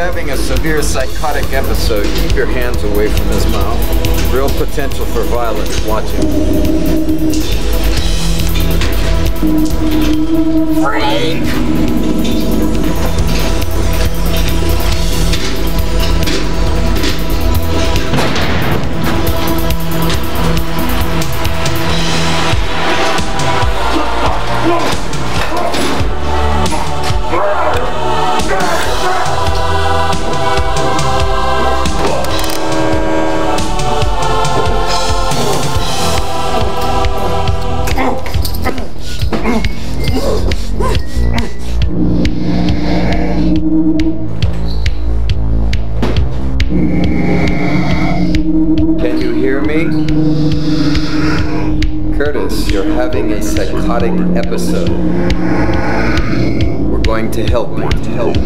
having a severe psychotic episode. Keep your hands away from his mouth. Real potential for violence. Watch him. Freak! Curtis, you're having a psychotic episode. We're going to help you. Help.